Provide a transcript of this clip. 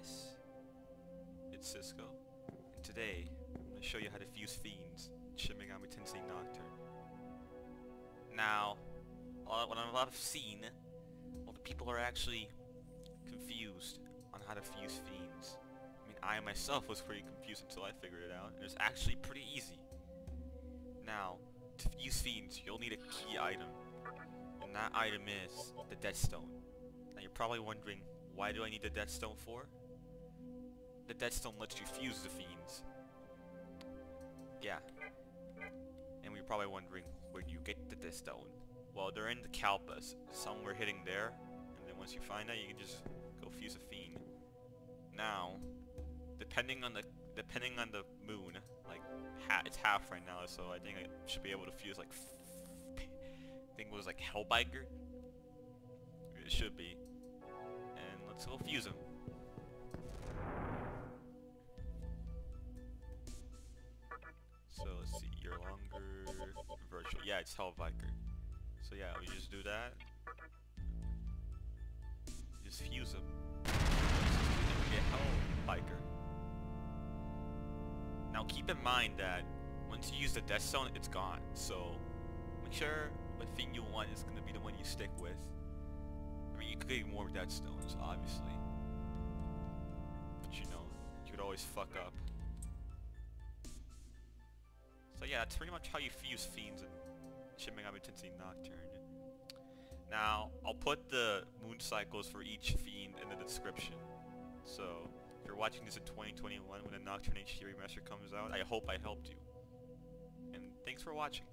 guys, it's Cisco, and today I'm going to show you how to fuse fiends in Tensei Nocturne. Now, what I've seen, well the people are actually confused on how to fuse fiends. I mean, I myself was pretty confused until I figured it out, and it's actually pretty easy. Now, to fuse fiends, you'll need a key item, and that item is the Death Stone. Now you're probably wondering, why do I need the Death Stone for? The Death Stone lets you fuse the fiends. Yeah. And you're probably wondering, where do you get the Death Stone? Well, they're in the Kalpas, somewhere hidden there, and then once you find that, you can just go fuse a fiend. Now, depending on the depending on the moon, like ha it's half right now, so I think I should be able to fuse like I think it was like Hellbiker. It should be. And let's go fuse him. Yeah, it's Hellbiker. So yeah, we just do that. Just fuse him. Get Hellbiker. Now keep in mind that once you use the Death Stone, it's gone. So make sure the thing you want is going to be the one you stick with. I mean, you could get more Death Stones, obviously. But you know, you could always fuck up. So yeah, that's pretty much how you fuse fiends in Shin Megami Tensei Nocturne. Now, I'll put the moon cycles for each fiend in the description. So, if you're watching this in 2021 when the Nocturne HD remaster comes out, I hope I helped you. And thanks for watching.